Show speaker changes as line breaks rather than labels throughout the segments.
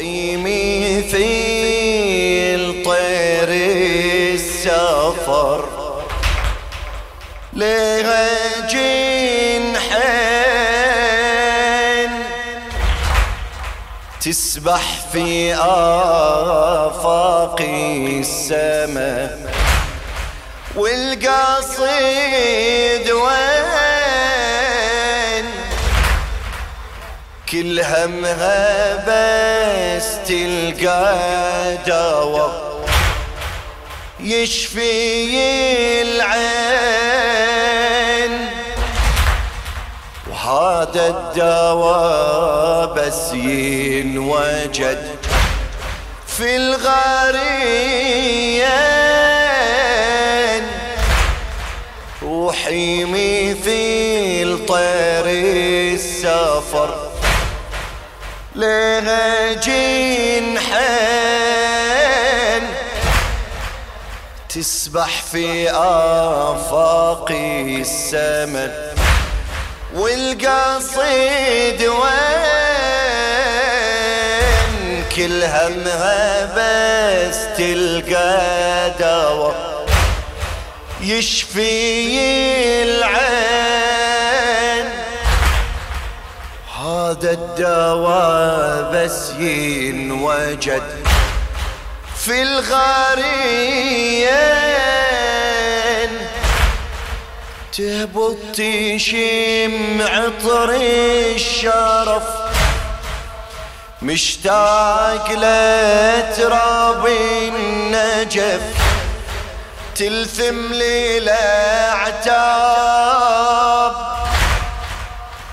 روحي مثيل طير السفر. لها جنحين تسبح في آفاق السماء. والقصيد وين كل همها بس تلقى دواء يشفي العين. وهذا الدواء بس ينوجد في الغاريين. روحي مثيل طير لها جنحين تسبح في آفاق السماء والقصيد وين. كل همها بس تلقى دواء يشفي العين. هذا الدواء بس ينوجد في الغاريين. تهبط تشم عطر الشرف مشتاق لتراب النجف. تلثم لي الاعتاب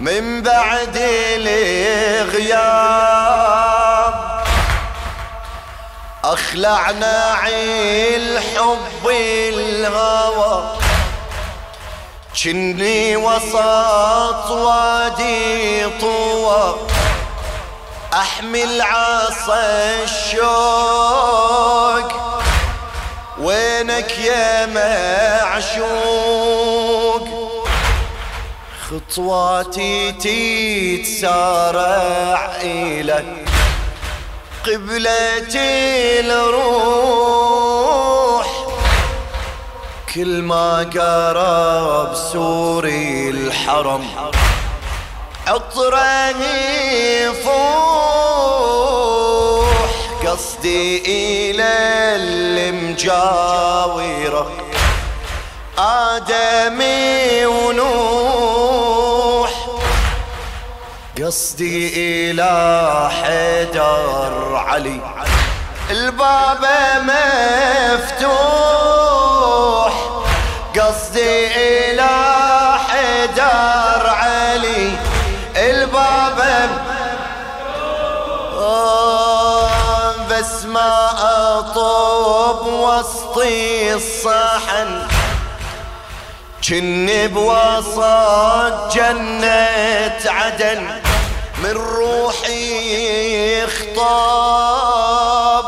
من بعد الغياب أخلعنا عيل حب الهوى. كني وسط وادي طوى. أحمل عصا الشوق. وينك يا معشوق؟ خطواتي تتسارع إلى قبلة الروح. كل ما قرب سوري الحرم عطره يفوح. قصدي إلى المجاورة آدمي ونوح. قصدي إلى حيدر علي. الباب مفتوح قصدي إلى حيدر علي. الباب آه، بس ما أطوب وسطي الصحن. كني بوسط جنة عدن. من روحي خطاب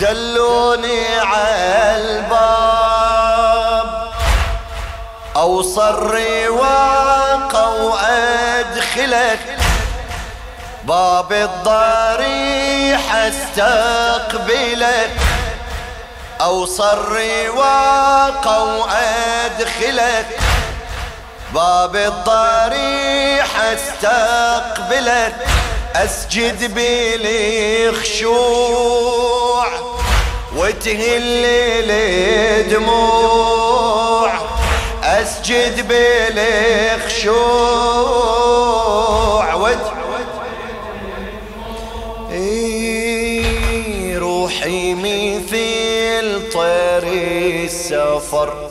دلوني عالباب. اوصل رواقه وادخلك باب الضريح أستقبلك. اوصل رواقه وادخلك باب الضريح استقبلك أسجد بالخشوع وتهل الدموع أسجد بالخشوع وت... إيه روحي مثل طير السفر.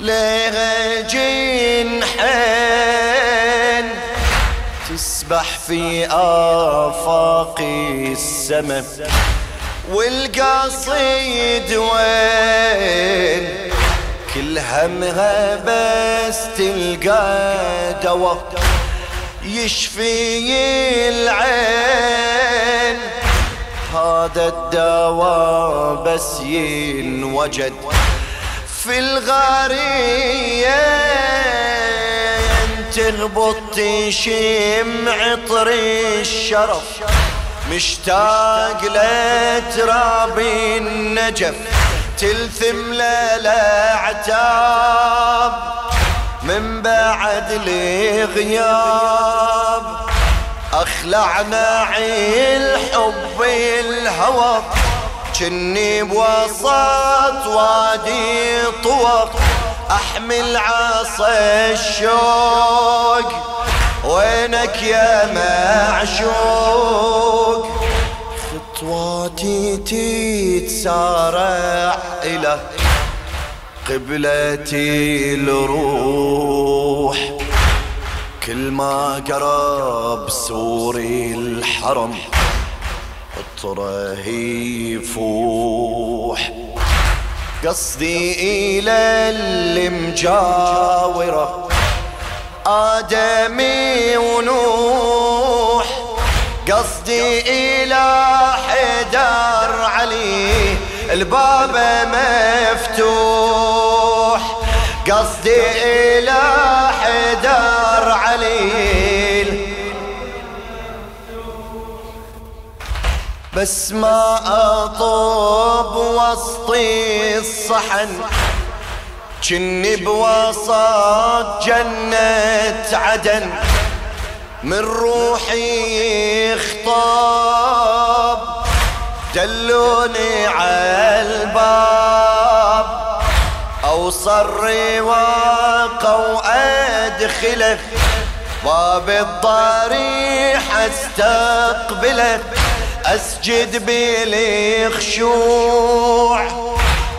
لها جنحين تسبح في آفاق السماء والقصيد وين. كل همها بس تلقى دواء يشفي العين. هذا الدواء بس ينوجد. في الغاريين تهبط تشم عطر الشرف مشتاق لتراب النجف تلثم للعتاب من بعد لي غياب اخلعنا الحب الهوى. كني بوسط وادي طوق أحمل عصا الشوق. وينك يا معشوق؟ خطواتي تتسارع إلى قبلتي الروح. كل ما قرب سوري الحرم اطره يفوح قصدي إلى المجاورة. آدمي ونوح. قصدي إلى حدار علي. الباب مفتوح. قصدي إلى حدار علي. بس ما أطوب وسطي الصحن. كني بوسط جنة عدن. من روحي خطاب دلوني عالباب. اوصل رواقه وأدخله باب الضريح استقبله اسجد بالخشوع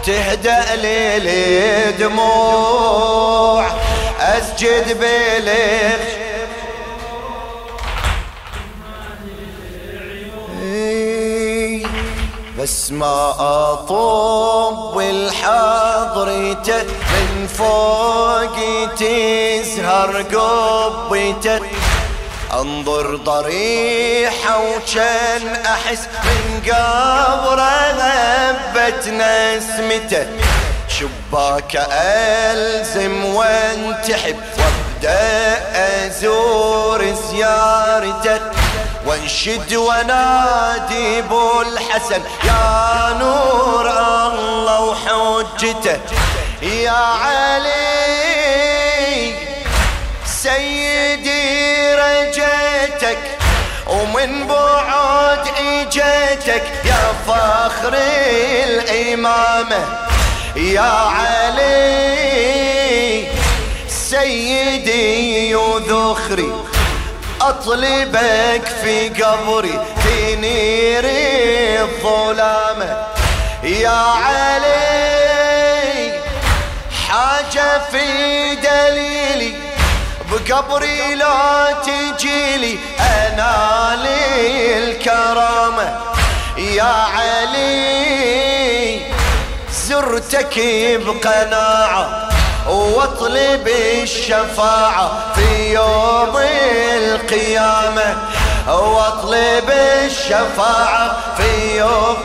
تهدأ لي دموع. أسجد بالخشوع بس ما أطوب والحضرته من فوق تزهر قبته أنظر ضريحة وكان أحس من قبره غبت نسمته شباك ألزم وانتحب وأبدأ أزور زيارته وانشد ونادي الحسن يا نور الله وحجته يا علي ومن بعد إجيتك يا فخر الإمامة؟ يا علي سيدي وذخري أطلبك في قبري في نير الظلامة. يا علي حاجة في دليلي بقبري لا تجيلي أنا الكرامة يا علي زرتك بقناعة واطلب الشفاعة في يوم القيامة. واطلب الشفاعة في يوم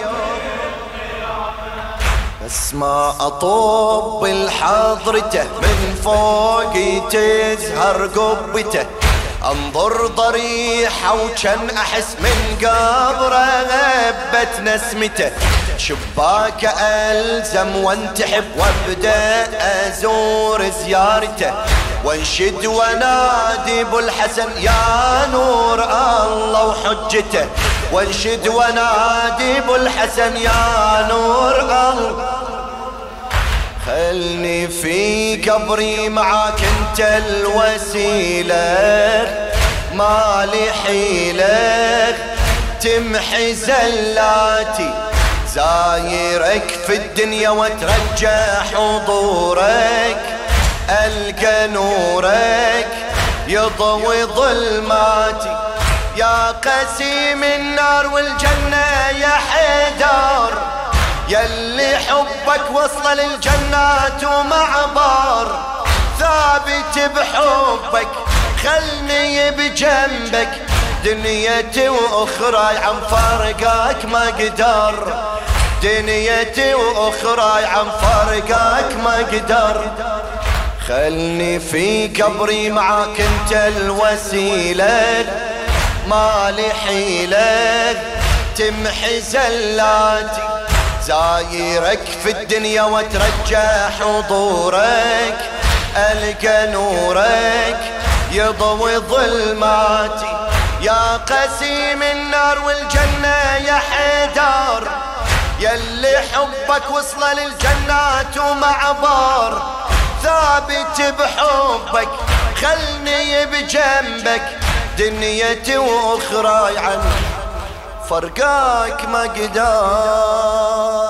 ما أطوب الحضرته من فوق تزهر قبته. أنظر ضريحة وكان أحس من قبره غبت نسمته. شباك ألزم وانتحب وابدأ أزور زيارته. وانشد ونادي ابو الحسن يا نور الله وحجته. وانشد ونادي أبو الحسن يا نور الله خلني في قبري معاك أنت الوسيلة. ما لي حيلة تمحي زلاتي. زايرك في الدنيا وترجع حضورك. ألقى نورك. يضوي ظلماتي. يا قسيم النار والجنة يا حيدر يلي حبك وصل للجنات ومعبر ثابت بحبك خلني بجنبك. دنيتي وأخرى عن فرقك ما أقدر دنيتي وأخرى عن فرقك ما أقدر خلني في قبري معاك أنت الوسيلة. ما لي حيله تمحي زلاتي زايرك في الدنيا وترجع حضورك. ألقى نورك يضوي ظلماتي يا قسيم النار والجنة يا حيدار يلي حبك وصل للجنات ومعبار ثابت بحبك خلني بجنبك. دنيتي واخراي عنك فرقاك ما قدار